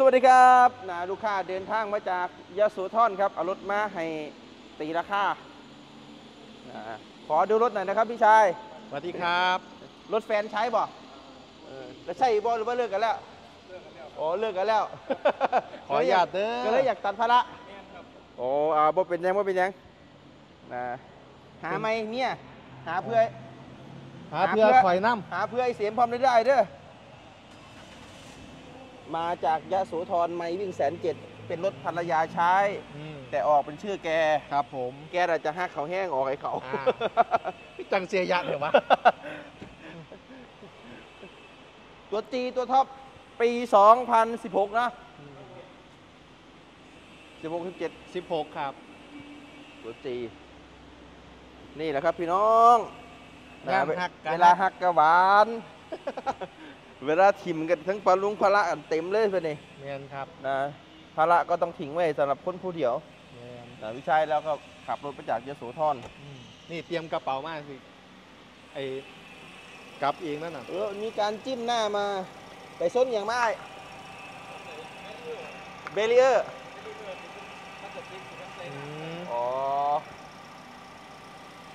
สวัสดีครับนะลูกค้าเดินทางมาจากยโสธรครับ เอารถมาให้ตีราคานะขอดูรถหน่อยนะครับพี่ชาย สวัสดีครับ รถแฟนใช้บ่เออแล้วใช่บ่หรือว่าเลิกกันแล้วโอ้เลิกกันแล้ว ขออนุญาตเด้อ ก็เลยอยากตัดภาระโอ้อ่าบ่เป็นหยังบ่เป็นหยังนะหาไหมเนี่ย หาเพื่อหาเพื่อหาเพื่อข่อยน้หาเพื่อไอ้เสียมพร้อมได้ได้เด้อ มาจากยะโสธรไม่วิ่งแสนเจ็ดเป็นรถภรรยาใช้ำแต่ออกเป็นชื่อแก ครับผมแกอาจจะหักเขาแห้งออกไอ้เขา อ่าพี่จังเสียยะเดี๋ยววะ ตัวจีตัวท็อปปี 2016 นะ 16 17 16 ครับ ตัวจี นี่แหละครับพี่น้องงานหักกัน เวลาหักกะหวาน เวลาทิมกันทั้งปลาลุงปลาละกันเต็มเลยไปนี่แมนครับนะภาระก็ต้องทิ้งไว้สำหรับคนผู้เดียวแมนนะวิชัยแล้วก็ขับรถไปจากยโสธรอืมนี่เตรียมกระเป๋ามากสิไอ้กลับเองนั่นน่ะเออมีการจิ้มหน้ามา ไปส้นอย่างไม้เบรีเออร์อืมอ๋อ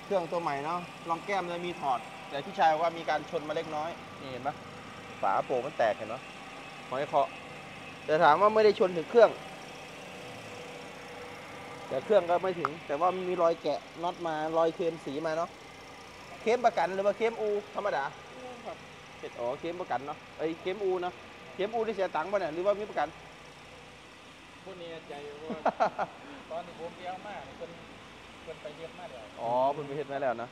เครื่องตัวใหม่เนาะลองแก้มเลยมีถอด แต่พี่ชายว่ามีการชนมาเล็กน้อยนี่เห็นปะ ฝาโป่งมันแตกเห็นปะหอยเคาะแต่ถามว่าไม่ได้ชนถึงเครื่อง แต่เครื่องก็ไม่ถึง แต่ว่ามีรอยแกะน็อตมารอยเคลมสีมาเนาะเคลมประกันหรือว่าเคลมอูธรรมดาครับอ๋อเคลมประกันเนาะไอ้ยเคลมอูเนาะเคลมอูได้เสียตังค์ป่ะเนี่ยหรือว่ามีประกันผู้นี้ใจว่าตอนที่ผมเลี้ยวมาเนี่ยเพิ่นเพิ่นไปเฮ็ดมาแล้วอ๋อเพิ่นไปเฮ็ดมาแล้วนะ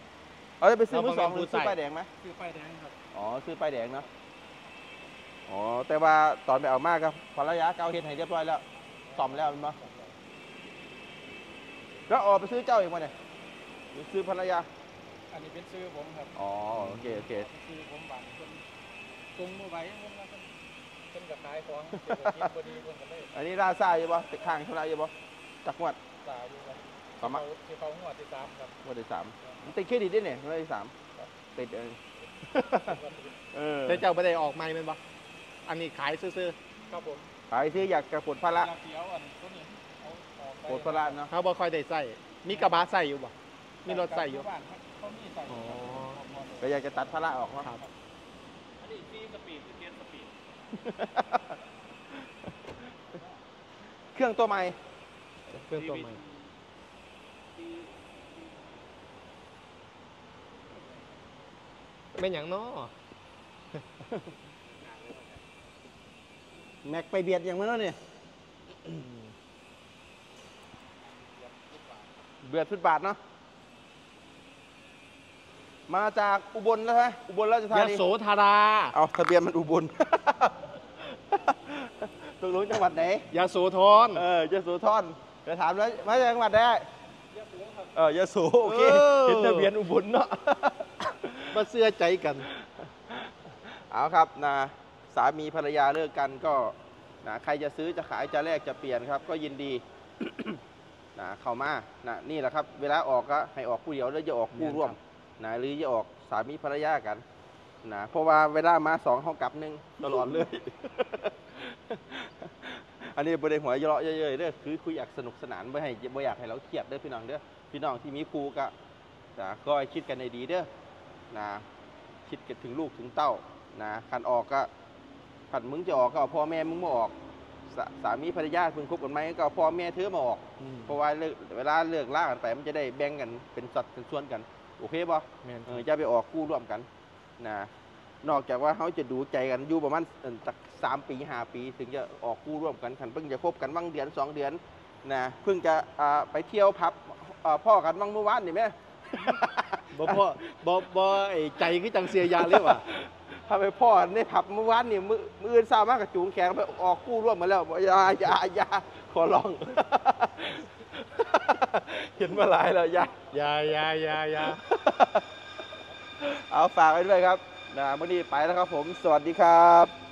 เอาจะไปซื้อมือสองหรือซื้อป้ายแดงไหมคือไฟแดงครับอ๋อซื้อป้ายแดงเนาะ อ๋อแต่ว่าตอนไปเอามากครับภรรยาเก่าเฮ็ดให้เรียบร้อยแล้วซ่อมแล้วแมันบ่แล้วออกไปซื้อเจ้าเองมาเนี่ยหรือซื้อภรรยา อันนี้เป็นซื้อผมครับอ๋อโอเคโอเคซื้อผมบางคนตรงบ่ไหวเพิ่นว่าเพิ่นเพิ่นก็ขายของเศรษฐกิจบ่ดีเพิ่นก็เลยอันนี้ราซ่าอยู่บ่ติดข้างเท่าไหรอยู่บ่จักงวดสายอยู่ครับประมาณที่เขางวดที่สามครับงวดที่สามมันติดเครดิตด้วยเนี่ยงวดที่สามครับติดเออเออ แต่เจ้าไม่ได้ออกไม่เป็นปะ อันนี้ขายซื่อครับผมขายซื้ออยากกระปลดภาระอยากเสียวอันตัวนี้เอาออกไปปลดภาระเนาะๆเขาบ่ค่อยได้ใส่มีกระบะใส่อยู่ปะมีรถใส่อยู่ บ้านเขามีใส่อ๋อ ก็อยากจะตัดภาระออกเนาะ ครับ อันนี้ซีสปีดคือเทียนสปีดเครื่องตัวใหม่เครื่องตัวใหม่ เป็นอย่างน้อ แม็กไปเบียดอย่างมันแล้วเนี่ยเบียดฟุตบาทเนาะมาจากอุบลแล้วใช่ไหมอุบลราชธายะนีโสธารา เอาทะเบียนมันอุบลตกลงจังหวัดไหนยะโสธรเออยโสธรจะถามแล้วมาจากจังหวัดไหนเออยโสโอเคเออเห็นทะเบียนอุบลเนาะมาเสื้อใจกัน เอาครับนะ สามีภรรยาเลิกกันก็นะใครจะซื้อจะขายจะแลกจะเปลี่ยนครับ ก็ยินดีนะเข้ามานะนี่แหละครับ เวลาออกก็ให้ออกผู้เดียวแล้วจะออกคู่ร่วมนะหรือจะออกสามีภรรยากันนะเพราะว่าเวลามาสองเขากลับหนึ่งตลอดเลย อันนี้บริหัวเยาะเยอะๆเด้อคือคุยอยากสนุกสนานไม่ให้ไม่อยากให้เราเครียดเด้อพี่น้องเด้อพี่น้องที่มีครูก็นะก็ให้คิดกันในดีเด้อนะคิดกันถึงลูกถึงเต้านะคันออกก็ คันมึงจะออกก็เอาพ่อแม่มึงมาออกสาสามีภรรยาเพิ่งคบกันไหมก็เอาพ่อแม่เธอมาออกเพราะว่าเลิกเวลาเลิกล่ากันไปมันจะได้แบ่งกันเป็นสัดเป็นส่วนกัน โอเคป่ะแม่นเออจะไปออกกู้ร่วมกันนะนอกจากว่าเขาจะดูใจกันอยู่ประมาณเอิ่มจากสามปีห้าปี ถึงจะออกกู้ร่วมกันขันเพิ่งจะคบกันบ้างเดือนสองเดือนนะเพิ่งจะอ่าไปเที่ยวพับอ่าพ่อกันบ้างเมื่อวานนี่ไหมบ่พ่อบ่บ่ไอ้ใจคือจังเสียยาเลยว่ะ พาไปพ่อในผับเมื่อวานนี่มือมืออื่นเศร้ามากกับจูงแขนไปออกกู้ร่วมมาแล้วบอกอย่าอย่าอย่าขอร้อง เห็นมาหลายแล้วอย่าอยาอยาอยาอยาเอาฝากไว้ด้วยครับนะวันนี้ไปแล้วครับผม สวัสดีครับ